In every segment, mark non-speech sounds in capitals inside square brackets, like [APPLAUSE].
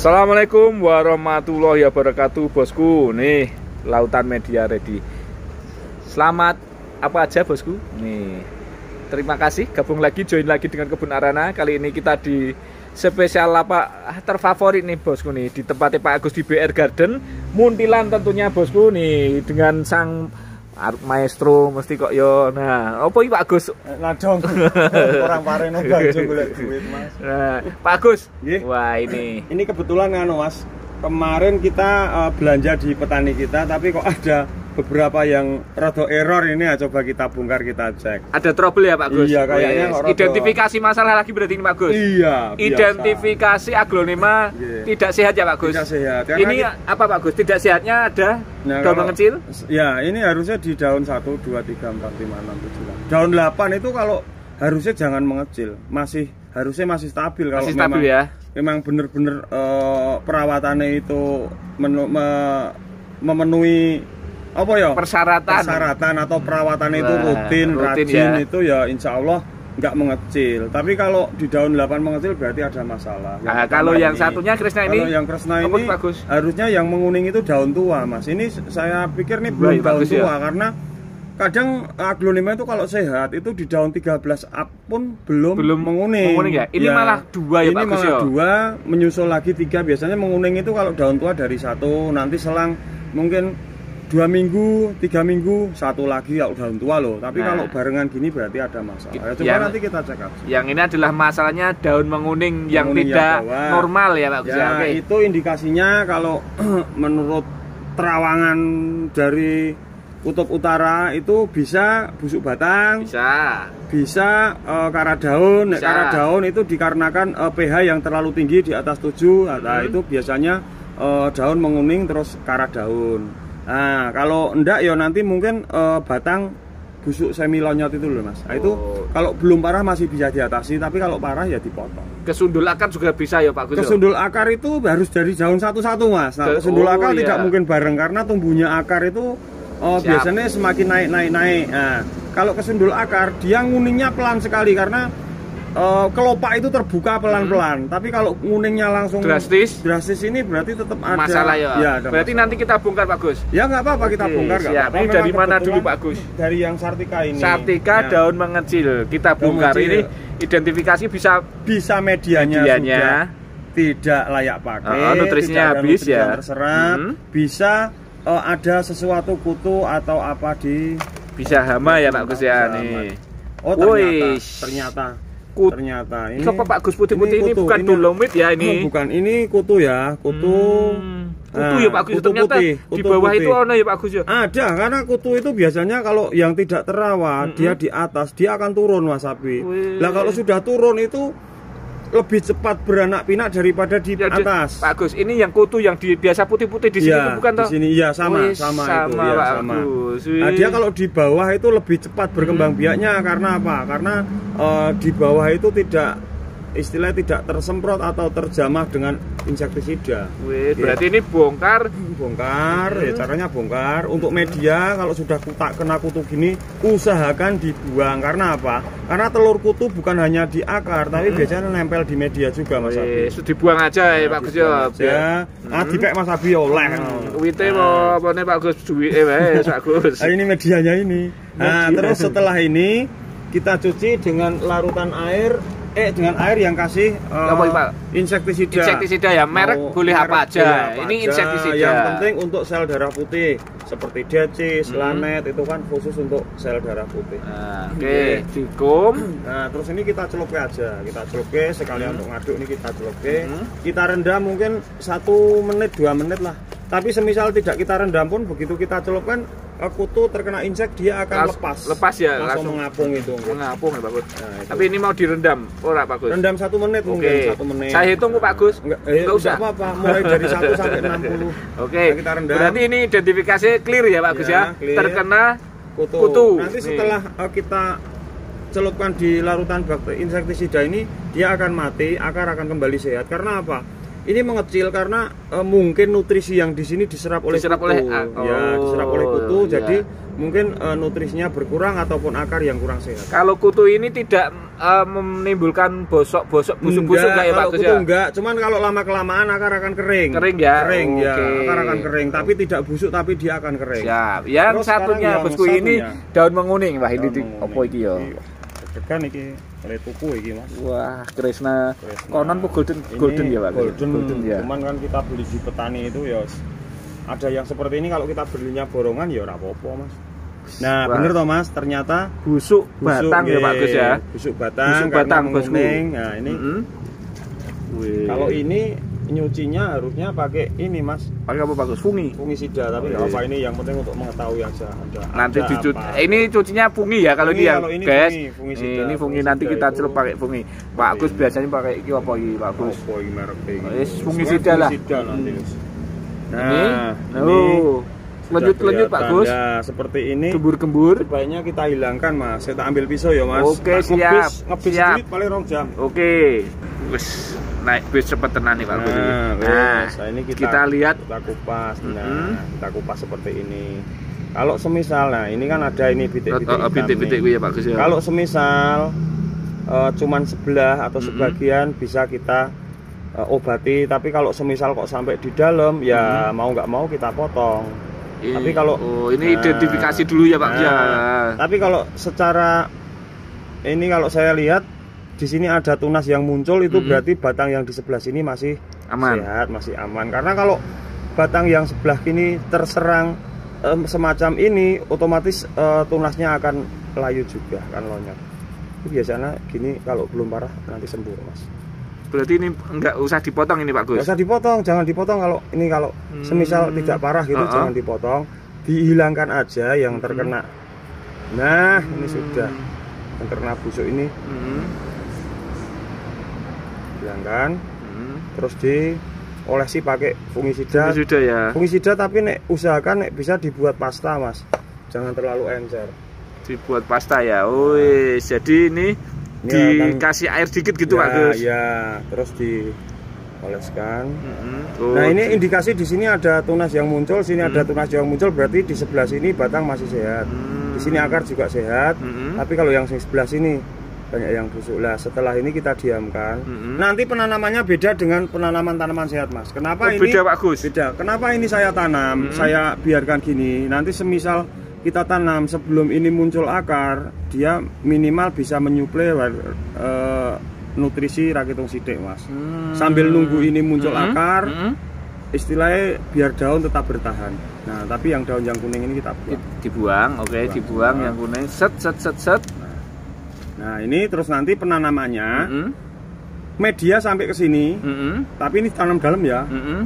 Assalamualaikum warahmatullahi wabarakatuh bosku. Nih lautan media ready. Selamat apa aja bosku? Nih terima kasih. Gabung lagi join lagi dengan kebun arana. Kali ini kita di spesial apa terfavorit nih bosku. Nih di tempatnya Pak Agus di BR Garden. Muntilan tentunya bosku. Nih dengan sang maestro mesti kok yo. Nah apa iki Pak Agus ngajong [LAUGHS] orang pareno baju golek duit Mas. Nah Pak Agus Nggih. wah ini. Ini kebetulan anu Mas. Kemarin kita uh, belanja di petani kita tapi kok ada beberapa yang rada error ini ya coba kita bongkar kita cek ada trouble ya Pak Gus Iya, kayaknya kok rada- identifikasi masalah lagi berarti ini Pak Gus iya biasa. identifikasi aglonema Iya. tidak sehat ya Pak Gus Tidak sehat. Karena ini kita- apa Pak Gus tidak sehatnya ada Nah, daun kalau- mengecil ya ini harusnya di daun 1, 2, 3, 4, 5, 6, 7 daun 8 itu kalau harusnya jangan mengecil masih harusnya masih stabil kalau Masih stabil memang, ya? memang bener-bener eh, perawatannya itu menu- me- memenuhi apa ya persyaratan persyaratan atau perawatan itu rutin, rutin rajin ya. itu ya insya Allah nggak mengecil. Tapi kalau di daun 8 mengecil berarti ada masalah. Yang Nah, kalau yang ini. satunya Krisna ini kalau yang Kresna apa ini bagus? harusnya yang menguning itu daun tua, Mas. Ini saya pikir nih belum Baik, daun ya. tua karena kadang aglonema itu kalau sehat itu di daun 13 up pun belum, Belum menguning. menguning ya? Ini malah dua ya, Ini Pak malah ya? dua, menyusul lagi tiga. Biasanya menguning itu kalau daun tua dari satu, nanti selang mungkin dua minggu, tiga minggu, satu lagi kalau daun tua loh. Tapi Nah. kalau barengan gini berarti ada masalah. Ya, coba Yang- nanti kita cek aja. yang ini adalah masalahnya daun menguning yang Menguning yang tidak bawah. normal ya Pak ya, Ya, oke itu indikasinya kalau [CLEARS THROAT] menurut terawangan dari kutub utara itu bisa busuk batang, bisa bisa eh, karat daun. Bisa. karat daun itu dikarenakan eh, pH yang terlalu tinggi di atas 7. Nah, Hmm. itu biasanya eh, daun menguning terus karat daun. Nah, kalau enggak ya nanti mungkin eh, batang busuk semi lonyot itu loh Mas. Nah, itu Oh. kalau belum parah masih bisa diatasi, tapi kalau parah ya dipotong. kesundul akar juga bisa ya Pak Gus? Kesundul akar itu harus dari daun satu-satu mas. Nah, Ke- kesundul oh, akar iya. tidak mungkin bareng karena tumbuhnya akar itu oh, Siap. biasanya semakin naik naik naik. Nah, kalau kesundul akar dia nguningnya pelan sekali karena eh, kelopak itu terbuka pelan-pelan. Tapi kalau nguningnya langsung Hmm. Drastis? drastis ini berarti tetap ada masalah ya, ada berarti masalah. nanti kita bongkar Pak Gus ya nggak apa-apa kita Oke, bongkar siap. apa-apa. Ini Memang dari mana dulu, Pak Gus? Dari yang Sartika ini. Sartika Ya. daun mengecil kita Daun bongkar mengecil. ini identifikasi bisa bisa medianya, Medianya. sudah tidak layak pakai, Oh, nutrisinya tidak ada habis nutrisi ya. terserap, Hmm. bisa eh, ada sesuatu kutu atau apa di bisa hama ya Pak Gus ya nih Oh ternyata, Wih. ternyata, Kut- ternyata ini apa Pak Gus putih-putih ini, kutu, bukan dolomit ya ini bukan ini kutu ya, kutu. Hmm, kutu Nah, ya PakGus kutu ternyata putih, di kutu bawah putih. itu ono ya Pak Gus ya Ada karena kutu itu biasanya kalau yang tidak terawat Mm-mm. dia di atas dia akan turun Mas Abi. Wih. Lah kalau sudah turun itu lebih cepat beranak pinak daripada di Ya, atas. Pak Gus ini yang kutu yang di, biasa putih-putih di sini Iya, itu bukan toh Di sini iya sama, Wih, sama, itu, sama, iya, Pak sama. Agus. Nah, dia kalau di bawah itu lebih cepat berkembang biaknya karena apa? Karena eh, di bawah itu tidak istilah tidak tersemprot atau terjamah dengan insektisida. Wih, Oke. berarti ini bongkar. Bongkar ya caranya bongkar. Untuk media kalau sudah kutak kena kutu gini usahakan dibuang. Karena apa? Karena telur kutu bukan hanya di akar tapi biasanya nempel di media juga mas Abi. Wih, dibuang aja ya Pak Gus ya. Ah dipek mas Abi oleh Wite mau apa nih Pak Gus? Wae Pak [LAUGHS] Gus. Nah, ini medianya ini. Nah, Media. terus setelah ini kita cuci dengan larutan air eh dengan air yang kasih Apa, Pak? insektisida. Insektisida ya, merek Mau boleh merek apa aja. boleh apa Ini aja. insektisida. Yang penting untuk sel darah putih seperti DC, Hmm. Slanet itu kan khusus untuk sel darah putih. Nah, Oke, dikum. Nah, terus ini kita celupke aja. Kita celupke sekalian untuk ngaduk ini kita celupke. Hmm. Kita rendam mungkin satu menit dua menit lah. Tapi semisal tidak kita rendam pun begitu kita celupkan eh, kutu terkena insek dia akan Las- lepas. lepas ya, langsung, langsung. mengapung itu. Mengapung ya Pak Gus. Nah, itu. Tapi ini mau direndam, ora Pak Gus? Rendam satu menit mungkin Oke. satu menit. Saya hitung kok, Pak Gus. Enggak, eh, Enggak usah. apa-apa. Mulai dari 1 sampai 60. [LAUGHS] Oke. Nah, kita rendam. Berarti ini identifikasi clear ya Pak Gus ya. Ya. Terkena kutu. Kutu. Nanti Nih. setelah eh, kita celupkan di larutan bakteri insektisida ini, dia akan mati, akar akan kembali sehat. Karena apa? ini mengecil karena eh, mungkin nutrisi yang di sini diserap oleh Diserap kutu. oleh- ah, ya, diserap oleh oh, kutu. iya. Mungkin eh, nutrisinya berkurang ataupun akar yang kurang sehat. Kalau kutu ini tidak eh, menimbulkan bosok-bosok busuk-busuk ya Pak kalau Gus kutu ya? enggak, cuman kalau lama kelamaan akar akan kering. Kering ya? Kering ya, Oke. akar akan kering, tapi tidak busuk tapi dia akan kering. Siap. Yang Terus satunya yang bosku ini satunya. daun menguning. Wah ini di apa iki ya? Iya. Degan iki oleh tuku iki, Mas. Wah, Kresna. Kresna. Konon bu golden Ini golden ya Pak? Golden, Golden ya. Cuman kan kita beli di petani itu ya ada yang seperti ini kalau kita belinya borongan ya ora apa-apa, Mas. Nah, Wah. bener toh Mas, ternyata busuk busuk, batang ya Pak. Gus ya. Busuk batang, Busuk batang bosku. Nah, ini Mm-mm. Wih. kalau ini nyucinya harusnya pakai ini, Mas. pakai apa Pak Gus? Fungi. Fungisida, tapi nggak apa ini yang penting untuk mengetahui aja ada. Nanti. Eh, ini cucinya fungi ya kalau Fungi, dia, kalau ini guys. fungi, fungisida. ini fungi Fungisida nanti kita itu- celup pakai fungi. Pak Gus biasanya pakai iki apa iki Pak Gus? Apa ini merek? Wis, fungisida lah. Fungisida nanti. ini. Nah, Oh. Sudah Lanjut-lanjut Pak. Gus. Ya, seperti ini. Gembur-gembur. Sebaiknya kita hilangkan mas. Saya tak ambil pisau ya mas. Oke, Tak siap. Ngebis, ngebis Siap. sedikit paling rong jam. Oke. Wis naik bis cepet tenan nih Pak Gus. Nah, Nah, wes. Nah, ini kita, kita lihat kita kupas. Nah, Mm-mm. kita kupas seperti ini. Kalau semisal, nah ini kan ada ini bitik-bitik Oh, gue ya Pak Gus ya. Kalau semisal eh, cuman sebelah atau sebagian bisa kita eh, obati. Tapi kalau semisal kok sampai di dalam, ya mau nggak mau kita potong. Ini- tapi kalau- oh, ini Nah. identifikasi dulu ya Pak Gus ya. Nah, Tapi kalau secara ini kalau saya lihat di sini ada tunas yang muncul itu Mm-mm. berarti batang yang di sebelah sini masih Aman. sehat, masih aman. Karena kalau batang yang sebelah kini terserang em, semacam ini, otomatis eh, tunasnya akan layu juga, akan. Itu biasanya gini kalau belum parah nanti sembuh, Mas. Berarti ini enggak usah dipotong ini Pak Gus. Nggak usah dipotong, jangan dipotong kalau ini kalau Hmm. semisal tidak parah gitu Uh-uh. jangan dipotong, dihilangkan aja yang Hmm. terkena. Nah, ini sudah yang terkena busuk ini Hmm. hilangkan, Hmm. terus diolesi pakai fungisida. Sudah ya. Fungisida tapi nek usahakan nek bisa dibuat pasta, Mas. Jangan terlalu encer. Dibuat pasta ya. Wih, jadi ini Ini dikasih air dikit gitu ya, Pak Gus. Ya, terus dioleskan. Hmm. Oh, Nah ini indikasi di sini ada tunas yang muncul, sini ada Hmm. tunas yang muncul, berarti di sebelah sini batang masih sehat. Hmm. Di sini akar juga sehat, Hmm. tapi kalau yang sebelah sini banyak yang busuk. Lah setelah ini kita diamkan. Hmm. Nanti penanamannya beda dengan penanaman tanaman sehat, Mas. Kenapa Oh, ini? beda Pak Gus. Beda. Kenapa ini saya tanam? Hmm. Saya biarkan gini. Nanti semisal kita tanam sebelum ini muncul akar, dia minimal bisa menyuplai eh, nutrisi rakitung sidik, Mas. Hmm. Sambil nunggu ini muncul Hmm. akar, Hmm. istilahnya biar daun tetap bertahan. Nah, tapi yang daun yang kuning ini kita buang. dibuang, oke, Dibuang. dibuang Nah. yang kuning, set set set set. Nah, ini terus nanti penanamannya Hmm. media sampai ke sini, Hmm. tapi ini tanam dalam ya. Hmm.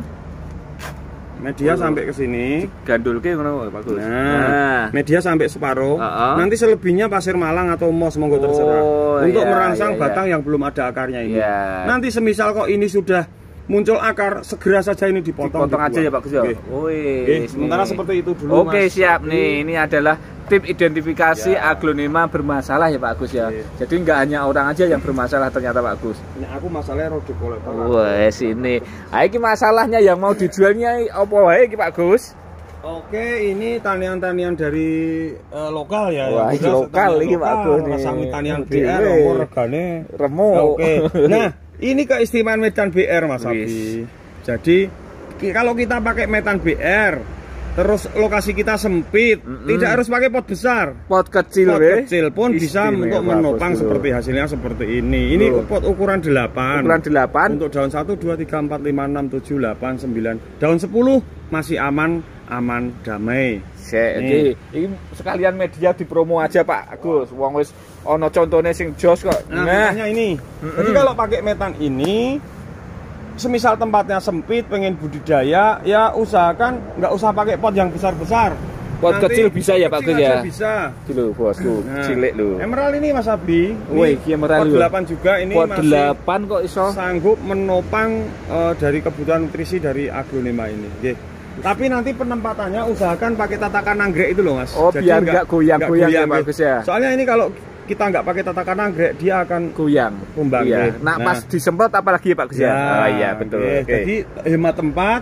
Media Oh. sampai ke sini. Gandulke ngono Pak Gus. Nah, media sampai separuh. Uh-uh. Nanti selebihnya pasir malang atau mos monggo terserah. Oh, Untuk iya, merangsang iya, iya. batang yang belum ada akarnya ini. Iya. Nanti semisal kok ini sudah muncul akar, segera saja ini dipotong. Dipotong aja ya Pak Gus ya. Wih. Oke, sementara seperti itu dulu, Oke, Mas. siap nih. Ini adalah tip identifikasi Ya. aglonema bermasalah ya Pak Gus ya. Oke. Jadi nggak hanya orang aja yang bermasalah ternyata Pak Gus. Ini aku masalahnya rodok oleh Wah, sini. Ah, iki masalahnya yang mau dijualnya apa wae iki Pak Gus? Oke, ini tanian-tanian dari eh, lokal ya. Wah, yang ini udah lokal ini, Pak Agus, nih. Rasami tanian. BR, nomor regane. Remo. Oke. [LAUGHS] Nah, ini keistimewaan metan BR Mas. Abi. Jadi kalau kita pakai metan BR, terus lokasi kita sempit, Mm-mm. tidak harus pakai pot besar. Pot kecil Pot weh. kecil pun bisa Istimewa, untuk menopang seperti hasilnya seperti ini. Ini Loh. pot ukuran 8. ukuran 8 Untuk daun 1 2 3 4 5 6 7 8 9. Daun 10 masih aman, aman, damai. Iki iki sekalian media dipromo aja Pak Agus. Wong wis ana contone sing jos kok. Nah, makanya ini. Jadi kalau pakai metan ini semisal tempatnya sempit pengen budidaya ya usahakan nggak usah pakai pot yang besar-besar. Pot Nanti kecil bisa ya, Pak Gus, ya? Bisa. Lho bosku, Nah, cilik lho. Emerald ini Mas Abi. Woi, emerald pot lho. 8 juga ini Pot masih 8 kok iso. sanggup menopang eh, dari kebutuhan nutrisi dari aglonema ini. Tapi nanti penempatannya usahakan pakai tatakan anggrek itu loh mas. Oh, biar nggak- goyang-goyang ya, nggak Pak Gus, ya? Soalnya ini kalau kita nggak pakai tatakan anggrek dia akan goyang. Kumbang, Iya. Nah, Nah. pas disemprot apalagi ya Pak Gus ya? Oh iya, betul. oke. Oke. Jadi hemat tempat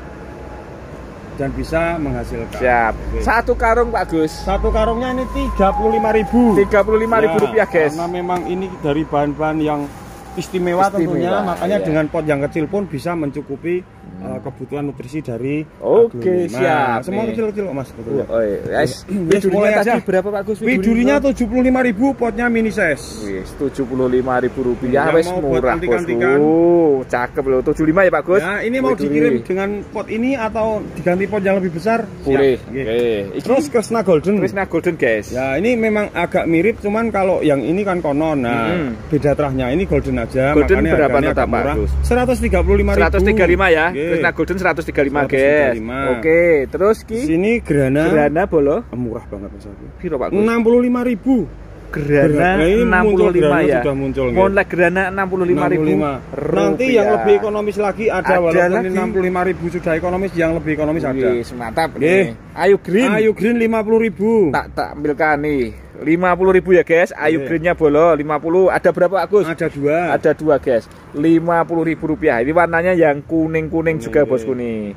dan bisa menghasilkan. Siap. Oke. Satu karung Pak Gus. Satu karungnya ini 35.000. Tiga puluh lima ribu Ya, rupiah guys. Karena memang ini dari bahan-bahan yang istimewa, Istimewa, tentunya, makanya iya. dengan pot yang kecil pun bisa mencukupi uh, kebutuhan nutrisi dari Oke, aglonema. siap semua nih. kecil-kecil kok, Mas. Betul ya? Oh, iya. Guys, Wis, widurinya mulai tadi aja. berapa Pak Gus? Widurinya 75.000 potnya mini size. Wis, tujuh puluh lima ribu rupiah, Yang wes mau buat murah bosku. Cakep loh, tujuh lima ya Pak Gus. Nah, ini mau dikirim dengan pot ini atau diganti pot yang lebih besar? Purih. Siap. Oke. Iki Terus Kresna Golden. Krishna Golden guys. Ya, ini memang agak mirip cuman kalau yang ini kan konon. Nah, beda terahnya ini golden aja Golden makanya berapa nota, agak Pak. Gus? 135.000. 135 ya. Krishna Golden 135 guys. 135. Oke, terus ki Sini Grana. Grana bolo murah banget Mas aku. piro Pak Gus? 65.000. Grana Nah, ini muncul 65 Grana ya. sudah muncul, lek Grana 65 ribu. 65. Nanti yang lebih ekonomis lagi ada, Ada walaupun lagi. ini 65.000 sudah ekonomis, yang lebih ekonomis ada. Wih, mantap nih. Ayu Green. Ayu Green 50.000. Tak tampilkan nih. 50 ribu ya guys. Ayu Oke. Greennya bolo 50. Ada berapa Agus? Ada dua. Ada dua guys. 50 ribu rupiah. Ini warnanya yang kuning kuning juga Oke. bosku nih.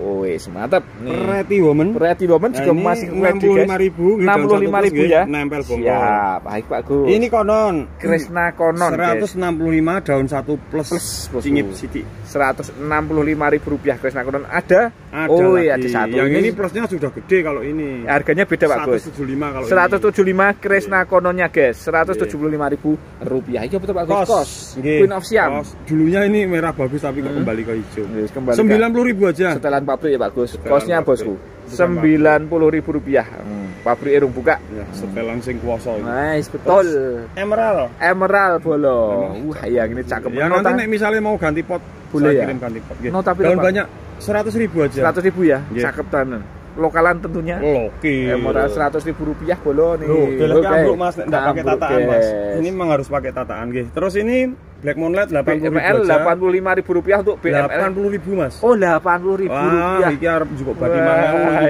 Wih, mantap nih. Pretty Woman. Pretty Woman Nah, juga ini masih ready guys. 65.000, gitu, 65 ribu ya. satu nempel bongkol. Siap. Baik Pak Gus. Ini konon Krishna Konon guys. 165 daun 1 plus, Plus, bosku. cingip siti. 165 ribu rupiah Krishna Konon ada. Ada oh iya ada satu. Yang ini plusnya sudah gede kalau ini. harganya beda Pak Gus. 175 kalau 175 Krishna Kononnya guys 175 ribu rupiah Iya betul Pak ini. Gus Kos. Queen of Siam Kos. Dulunya ini merah bagus tapi kok Hmm. kembali ke hijau. Wis, kembali 90 ribu aja. setelan pabrik ya Pak Gus Kosnya bosku Bukan 90 ribu rupiah hmm. Pabrik erung buka Ya, setelan sing ini. Nice betul Emerald. Emerald bolo Wah yang ini cakep Ya Nota- nanti nek misalnya mau ganti pot, Boleh ya? kirim ganti pot. Nggih. Daun banyak 100 ribu aja. 100 ribu ya Nggih. Cakep tenan Lokalan tentunya Oke. Emerald 100 ribu rupiah bolo nih Loh, Oke. ambruk mas, nggak pakai tataan mas. Ini memang harus pakai tataan gitu. Terus ini Black Moonlight 80 ribu BML aja. 85 ribu rupiah untuk BML 80 ribu mas. Oh 80 ribu Wah, rupiah iki arep juga badi Wah, mangan.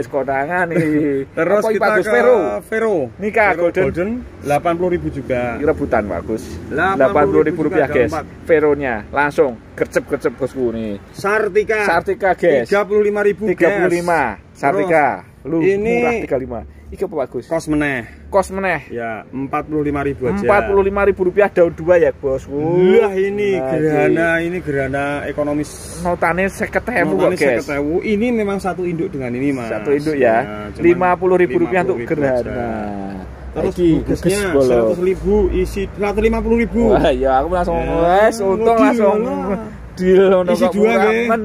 Wis kondangan nih. Terus Apa ini kita ke Vero. Vero. Nikah Vero Golden. Golden 80 ribu juga. Ini rebutan Pak Gus. 80.000 80 ribu rupiah guys. empat. Veronya langsung gercep-gercep bosku nih. Sartika. Sartika guys. 35 ribu 35. Sartika. Lu Ini- murah 35. Iki apa Pak Gus? Kos meneh. Kos meneh. Ya, 45 ribu aja. 45 ribu rupiah daun dua ya bosku. Lah ini Nah, gerhana, ini gerhana ekonomis. Notane 50.000 kok guys. 50.000. Ini memang satu induk dengan ini mas. Satu induk ya. cuman 50 ribu rupiah 50.000 untuk aja. gerhana. Terus Iki, bungkusnya. 100 ribu isi 150 ribu. Wah, ya aku langsung Ya, wes untung langsung deal Isi dua, men.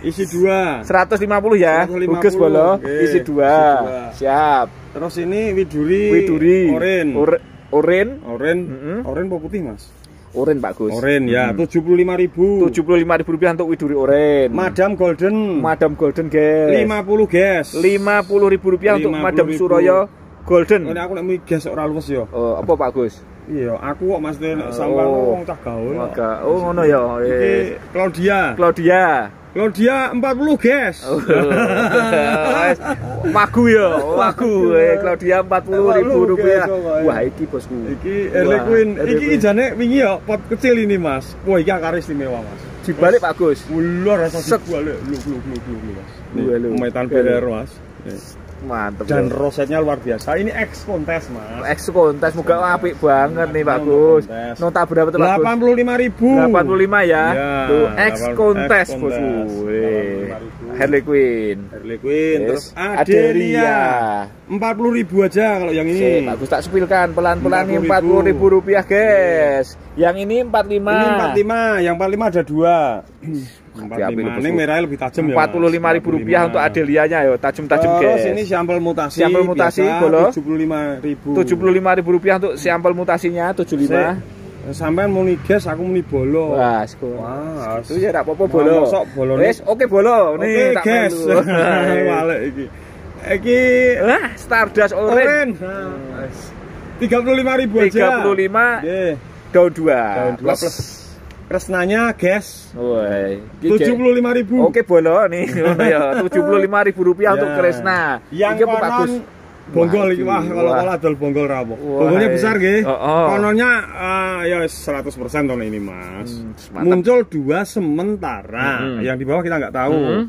Isi dua. 150 ya. 150, Bukus bolo, oke. isi dua. Isi dua. Siap. Terus ini widuri, Widuri. oren. Or- oren. Oren, Mm-mm. oren apa putih mas? Oren Pak Gus. Oren ya, Mm. 75 ribu. 75 ribu rupiah untuk widuri oren. Madam Golden, Madam Golden guys. 50 gas. 50 ribu rupiah untuk 50.000. Madam Suroyo Golden. Ini aku muni gas ora luwes ya. Oh, apa Pak Gus? Iya, aku kok mas nek Oh. sampean wong cah gaul. oh ngono ya. Iki Yes. Claudia. Claudia. Claudia 40 gas. Oh. [LAUGHS] Wes, Magu ya, magu. Eh, Claudia 40 ribu rupiah. Wah, iki bosku. Iki Harley Quinn. Iki jane wingi ya pot kecil ini, Mas. Wah, iki akar istimewa, Mas. Dibalik Pak Gus. Ular rasa dibalik. Lu lu lu lu Mas. Lu. Metan. BR, Mas. Nih. Mantep. Dan loh. rosetnya luar biasa. Ini X kontes, Mas. X kontes muka apik banget nih Pak Gus. Nota berapa tuh Pak Gus? 85.000. 85 ya. Ya, Tuh X 8 kontes bosku. kontes. Wih. 85.000. Harley Quinn. Harley Quinn, terus Yes. Adelia. 40.000 aja kalau yang ini. Sip, bagus tak sepilkan pelan-pelan 40.000. 40 ribu rupiah guys. Yang ini 45. Ini 45, yang 45 ada dua. Hati-hati lu, 45. Ini merahnya lebih tajam ya. 45 ribu rupiah untuk Adelianya yo, tajam-tajam Terus guys. ini sampel mutasi. Sampel mutasi, bolo. 75 ribu. 75 ribu rupiah untuk sampel mutasinya 75. Sampai mau gas, aku mau bolo. Wah, sekolah. Wah, Itu ya tak apa-apa bolo. mosok bolone. Wes, oke bolo. Oke, Nih tak gas. [LAUGHS] [LAUGHS] Walek iki. Iki Wah, Stardust Orange. oren. 35 ribu aja. 35 Nggih. daun 2. Daun dua plus. Kresnanya gas. Woi, 75 ribu. Oke bolo nih, ngono ya. 75 ribu rupiah Ya. untuk Kresna. Yang Iki konon bonggol iki wah kalau kalau adol bonggol. Wah, Bonggolnya besar nggih. Oh, oh. Kononnya eh, ya 100% tahun ini Mas. Hmm. Muncul dua sementara. Mhm. Yang di bawah kita nggak tahu. Mhm.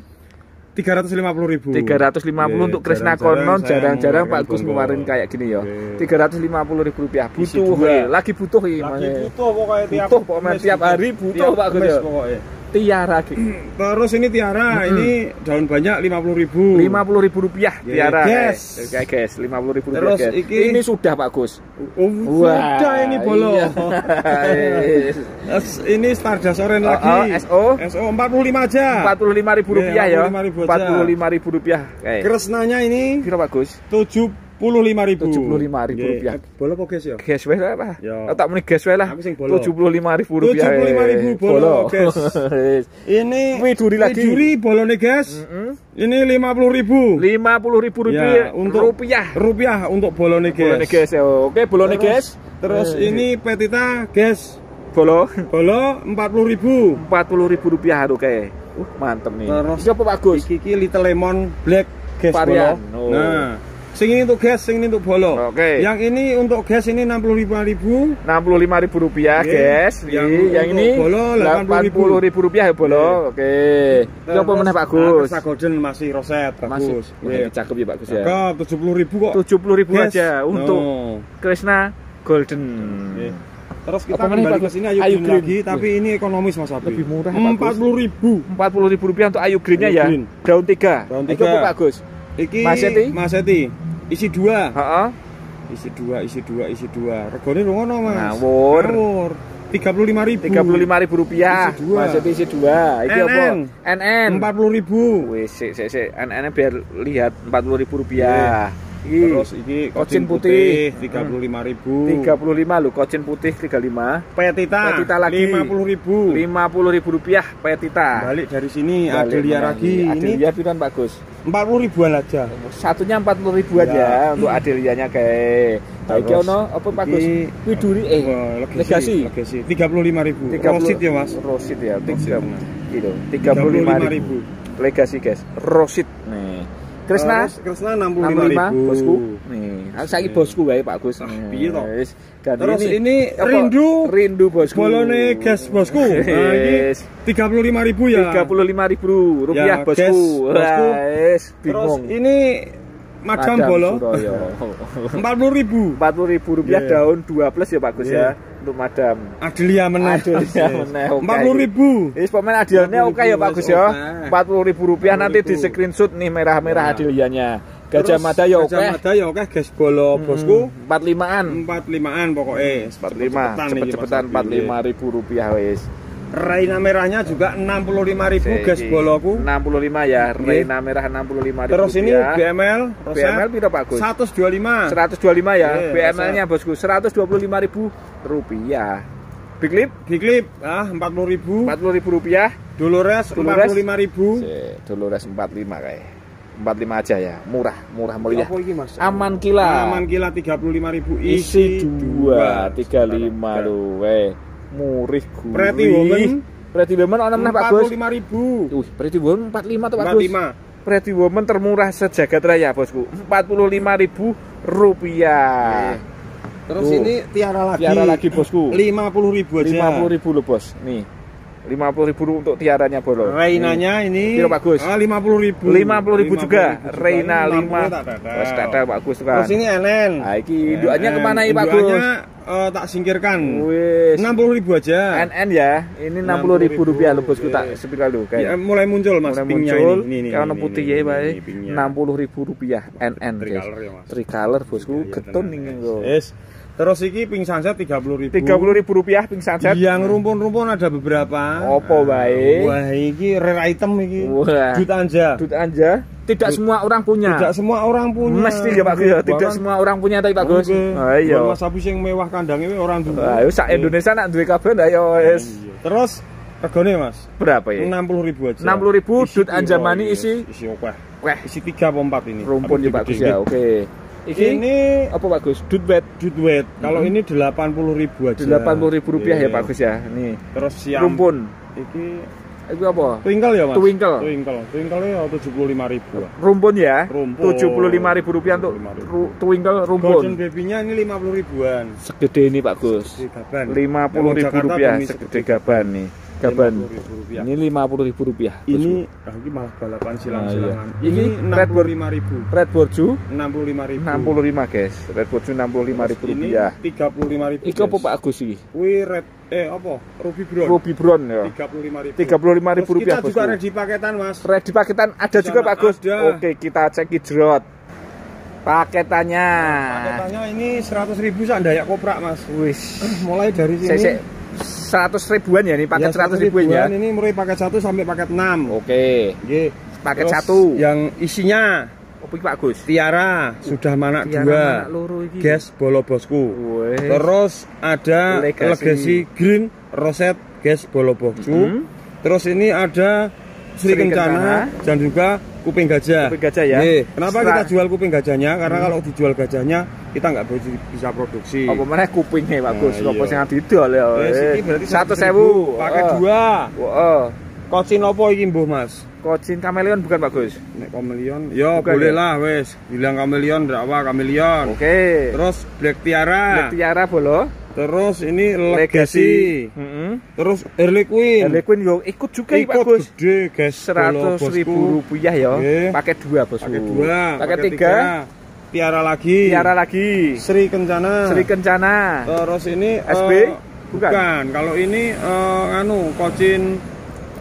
350 ribu 350 untuk Kresna Konon jarang-jarang Pak Gus ngeluarin kayak gini ya. Oke. 350 ribu rupiah butuh, eh. lagi butuh lagi butuh pokoknya tiap Butuh pokoknya mes tiap hari butuh, Tiap Pak Gus, ya. Tiara lagi. [CLEARS THROAT] terus ini tiara Mhm. ini daun banyak 50 ribu 50 ribu rupiah Ya, tiara guys. Oke guys, 50 ribu rupiah Terus iki- Ini sudah Pak Gus. oh, sudah ini bolo iya. [LAUGHS] Yes. Ini Stardust Orange Oh, lagi oh, SO. SO 45 aja 45 ribu Iya, rupiah ya. 45.000 aja. 45 ribu rupiah. Kresnanya ini Kira Pak Gus? 75 ribu 75.000 rupiah. Bolo apa guys ya? Gas wae lah Pak. Ya. Oh, tak muni gas wae lah. Sing bolo. 75 ribu rupiah. 75.000 bolo, guys. [LAUGHS] Yes. Ini Widuri lagi. Widuri bolone guys Mm-mm. Ini 50 ribu 50 ribu rupiah. Ya, untuk rupiah. rupiah untuk Bolone guys gas ya. Oke, Terus- gas. Terus Eh. ini petita guys bolo Bolo 40 ribu 40 ribu rupiah oke. Uh, mantep nih. Terus- Siapa Pak Gus? Iki iki Little Lemon Black gas Varian. bolo. Oh. Nah, sing ini untuk gas, sing ini untuk bolo. Oke. Yang ini untuk gas ini 65 ribu. 65 ribu rupiah, Oke. guys. Yang Yang, ini bolo 80 ribu rupiah ya bolo. Oke. Siapa mana Pak Gus? Kresna Golden masih roset Masih. bagus. Iya. ini cakep ya Pak Gus ya. Cakep 70 ribu kok. 70 ribu Gas. aja untuk No. Kresna Golden. Oke. Terus kita Apa kembali ke sini Ayu, Ayu Green lagi, tapi ini ekonomis Mas Abi. Lebih murah, Gus. 40 ribu. 40 ribu rupiah untuk Ayu Green-nya Ayu ya. Green. Daun 3. Daun Itu tiga. apa Pak Gus? Iki Maseti? Maseti. Isi dua. Heeh. Isi dua, isi dua, isi dua. Regone rungono Mas. Ngawur. Ngawur. 35 ribu. 35 ribu rupiah. Isi dua. Masih isi dua. Iki apa? NN. NN. 40 ribu. Wis, sik sik sik. NN biar lihat 40 ribu rupiah. Iki Terus iki Kocin putih. 35 ribu. 35 lho, kocin putih 35. Petita, Petita lagi. 50 ribu. 50 ribu rupiah petita. Balik dari sini Balik Adelia mana lagi. ini? Ini Adelia piran bagus. 40 ribuan aja. Satunya 40 ribu Ya. aja untuk Adelianya kayak. Nah, iki Terus, ono apa bagus? iki, Widuri eh legasi. Legasi. 35 ribu. 30 Rosit ya Mas. Rosit ya, Rosit, 30 nah. gitu. 35 35.000. ribu. Legasi guys. Rosit nih. Kresna Terus Kresna 65 65 ribu. bosku. Nih, aku saiki bosku wae Pak Gus. Ah, piye? Wis, ganti Terus ini rindu. rindu bosku. Bolone gas bosku. [LAUGHS] Nah, ini Yes. 35 ribu ya. 35 ribu rupiah Ya, bosku. gas, bosku. Terus bingung. ini Madam Bolo. Suraya. [LAUGHS] 40 ribu. 40 ribu rupiah Iya. daun 2 plus ya Pak Gus Iya. ya untuk madam. Adelia meneh. Adelia [LAUGHS] meneh, oke. 40 ribu. Wis pemain 40.000 oke ya Pak Gus ya. oke. 40 ribu rupiah nanti di 40.000. screenshot nih merah-merah adilianya. Gajah Mada ya oke. Gajah Mada ya oke gas bolo bosku. 45-an. 45-an pokoknya. 45 cepet-cepetan 45 ribu rupiah wis. Reina merahnya juga 65 ribu gas Iki. boloku. 65 ya, Reina merah 65 ribu Terus ini rupiah. BML BML piro Pak Gus? 125. 125 ya, Iya, BML-nya bosku 125 ribu rupiah. Big Lip Big Lip ah 40 ribu. 40 ribu rupiah. Dolores Dolores? 45 ribu. Si, Dolores 45 kayak. 45 aja ya, murah, murah meriah. Aman kila. Aman kila 35 ribu isi 2 35 lho weh. Murih gurih. Pretty Woman Pretty Woman ono meneh Pak Gus. 45 ribu. Wih, Pretty Woman 45 tuh Pak Gus. 45. Pretty Woman termurah sejagat raya bosku 45 ribu rupiah Terus Tuh. ini Tiara lagi. tiara lagi bosku 50 ribu aja. 50 ribu loh bos nih 50 ribu untuk tiaranya bolo Reinanya ini? Ah, 50 ribu. 50 ribu juga 50.000 Reina 50 5 tak ada. Wes Pak Gus kan Terus ini NN. nah, iki indukannya ke mana ya Pak Gus Indukannya, eh, tak singkirkan. wis 60 ribu aja. NN ya ini 60 ribu rupiah loh bosku tak sepira lo Ya, kayak mulai muncul mas mulai muncul ini. Ini, ini, putih ya Pak ini, pinknya. 60 ribu rupiah NN guys Tricolor ya, Mas. tricolor bosku Iya, getun ini guys. kok Yes. Terus iki pink sunset 30 ribu. 30 ribu rupiah pink sunset Yang rumpun-rumpun ada beberapa. Opo bae? Wah, iki rare item iki. Wah. Dut anja. Dut anja tidak semua orang punya Tidak semua orang punya. mesti ya Pak Gus ya tidak Bahkan- semua orang punya tapi Pak Gus Oke. oh iya Mas Abi sing mewah kandangnya we orang dulu. ayo sak Indonesia nak duwe kabeh ndak ya wis Iya. Terus regane Mas? berapa ya 60 ribu aja. 60 ribu, dut piro, anjamani iya. isi? isi oke. weh Isi 3 apa 4 ini. rumpun ya Pak Gus ya oke iki Ini apa Pak Gus dut weight. Kalau Mhm. ini 80 ribu aja. 80 ribu rupiah ya Iya. Pak Gus ya nih Terus siam. rumpun Iki Itu apa? Twinkle ya, Mas? Twinkle. Twinkle. Twinkle ya 75.000. Rumpun ya? Rumpun. Rp75.000 rupiah untuk 75.000. ru- twinkle rumpun. Golden baby-nya ini 50 ribuan. Segede ini Pak Gus. Di Gaban. lima puluh Kalau ribu Jakarta rupiah segede gaban nih gaban 50.000 rupiah. ini lima puluh ribu rupiah Ini ah, ini malah balapan silang-silangan. Nah, iya. Ini Ini Red Bull. 65.000. red borju 65.000. 65 guys red borju 65 ribu Ini rupiah 35.000. Iki apa Pak Agus iki? Kuwi red eh apa? Ruby Brown. Ruby Brown ya 35.000. 35.000 Terus rupiah Kita juga bosku. ada di paketan, Mas. Ready paketan ada Di juga sana Pak Gus ada. Oke kita cek hijrot paketannya Paketannya ini 100.000 sak Dayak Koprak, Mas. wis [CLEARS THROAT] Mulai dari sini. 100 ribuan ya nih paket Ya, 100 ribuan ya Ini mulai paket 1 sampai paket 6. oke Nggih. paket Terus satu Yang isinya opo Pak Gus Tiara sudah mana Tiara. Gas bolo bosku. Wes. Terus ada Legacy. Legacy, Green Roset Gas bolo bosku. Mhm. Terus ini ada Sri, Sri Kencana, Kencana. dan juga kuping gajah. Kuping gajah ya. Nggih. Kenapa Stra- kita jual kuping gajahnya? Karena kalau dijual gajahnya kita nggak bisa- produksi. Apa mana kupingnya bagus, Nah, apa iya. sing didol ya. Wes, iki berarti satu 100.000. sewu. Pakai Oh. dua. Oh, Kocin opo iki mbuh Mas? Kocin kameleon bukan bagus. Nek kameleon, ya Bukan boleh ya? lah wes. Bilang kameleon ndak apa kameleon. Oke. Terus Black Tiara. Black Tiara bolo. Terus ini Legacy. Heeh. Terus Harley Quinn. Harley Quinn yo ikut juga iki Ikut bagus. gede guys. Seratus ribu rupiah ya. Oke. Pakai dua bosku. Pakai dua. Pakai tiga. Tiara lagi. Tiara lagi. Sri Kencana. Sri Kencana. Terus ini SB? eh, Bukan. bukan. Kalau ini eh, anu kocin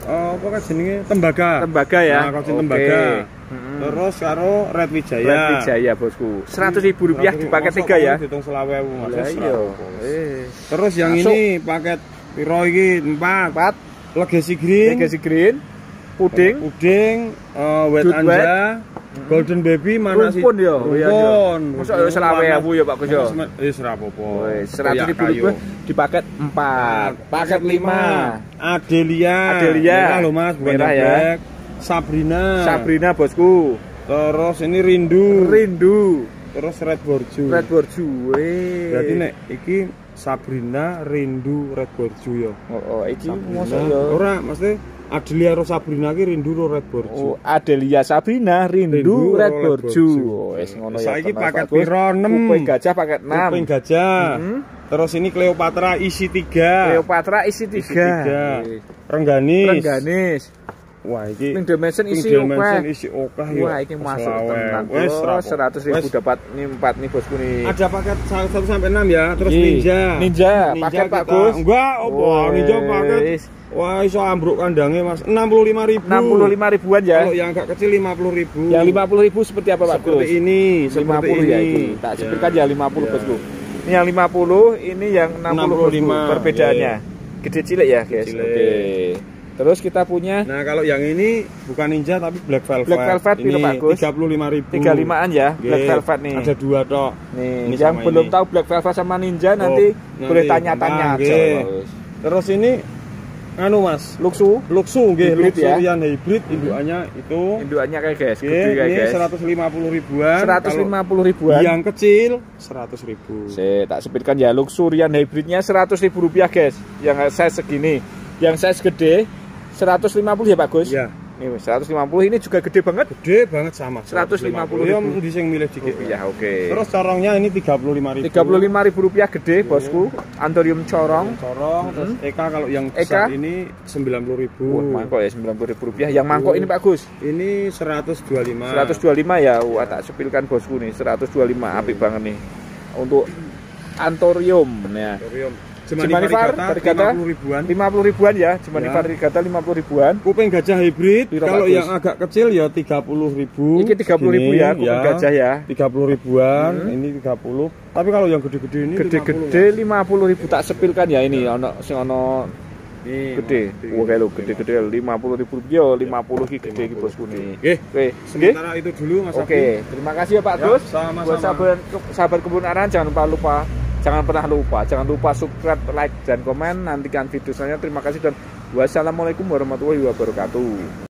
eh, apa kan jenenge tembaga. Tembaga ya. Nah, kocin Oke. tembaga. Mm-mm. Terus karo Red Wijaya. Red Wijaya bosku. Seratus ribu rupiah dipakai Masuk tiga ya. Hitung. Lah iya. Eh. Terus yang Masuk. ini paket piro iki? Empat. Empat. Legacy Green. Legacy Green. Puding. Puding, eh, Wet Dude Anja, Golden Baby mana sih? Rumpun ya. Iya, iya. Rumpun. Masa ya selawe ya, Pak Gus, ya? Eh, serapopo. Seratus ribu rupiah di paket empat. Paket lima. Adelia. Adelia. Merah loh Mas, bukan Merah ya. Sabrina. Sabrina bosku. Terus ini Rindu. Rindu. Terus Red Borju. Red Borju. Weh. Berarti nek iki Sabrina, Rindu, Red Borju ya. Oh, oh iki mosok ya. Ora, mesti Adelia karo Sabrina ki Rindu karo Red Borju. Oh, Adelia Sabrina, Rindu, Rindu, Red Red Borju. Oh, wis ngono ya. Saiki paket piro? Enem. Kuping gajah paket 6. Kuping gajah. Mhm. Terus ini Cleopatra isi 3. Cleopatra isi 3. tiga. Rengganis. Rengganis. Wah, iki Pink Dimension isi Dimension oke. isi oke ya. Wah, ini masuk tenan. 100 ribu dapat nih 4 nih bosku nih. Ada paket 1 sampai 6 ya, terus Iya. ninja. Ninja, paket Pak kita- Gus. Enggak, opo ninja paket. Wah, iso ambruk kandangnya Mas. 65.000. 65 ribuan ya. Kalau yang agak kecil 50.000. Yang 50 ribu seperti apa Pak seperti Gus? ini, seperti 50 ya ini. ini. Tak sebutkan ya 50 Ya. bosku. Ini yang 50, ini yang 60 bosku. 65, Perbedaannya. Gede cilik ya, guys. Cilik. Oke. Terus kita punya Nah, kalau yang ini bukan ninja tapi black velvet. Black velvet ini piro, Pak Gus? 35.000. 35-an ya, Black Nggih. Velvet nih. Ada dua tok. Nih, Ini yang belum ini. tahu Black Velvet sama Ninja Oh, nanti nanti boleh tanya-tanya aja. Terus ini anu Mas, Luxu, Luxu nggih, Hybrid ya. Luxurian hybrid indukannya itu. indukannya kayak guys, gede kayak ini guys. 150 ribuan. 150 Kalau ribuan. Yang kecil 100 ribu. Saya tak sebutkan ya Luxurian hybridnya 100 ribu rupiah guys yang size segini yang size gede 150 ya Pak Gus? Ya, Nih 150 ini juga gede banget? Gede banget sama. 150 Ya, di sing milih dikit. rupiah oke. Terus corongnya ini 35 ribu. 35 ribu rupiah gede bosku. Antorium corong. Corong, terus Eka kalau yang Eka? besar ini 90 ribu. Wah mangkok ya 90 ribu rupiah. Yang mangkok ini Pak Gus? Ini 125. 125 ya. Wah tak sepilkan bosku nih 125 apik banget nih. Untuk Antorium ya Torium. Jemani Jemani Far, Varigata, 50 ribuan. 50 ribuan ya Jemani Ya. Varigata 50 ribuan Kuping gajah hybrid, Piro, kalau yang agak kecil ya 30 ribu. Ini 30 ribu ya, kuping gajah ya. 30 ribuan, Hmm. ini 30. Tapi kalau yang gede-gede ini gede-gede 50 ribu tak sepilkan ya ini ono sing ono 50. Nih, gede wah kayak lo gede-gede 50 ribu rupiah 50 ki gede ki bosku nih Oke, oke oke sementara itu dulu Mas oke Abi. terima kasih ya Pak Ya, Gus sama-sama. buat sahabat sahabat kebun aran jangan lupa lupa jangan pernah lupa jangan lupa subscribe like dan komen. Nantikan video selanjutnya. Terima kasih dan wassalamualaikum warahmatullahi wabarakatuh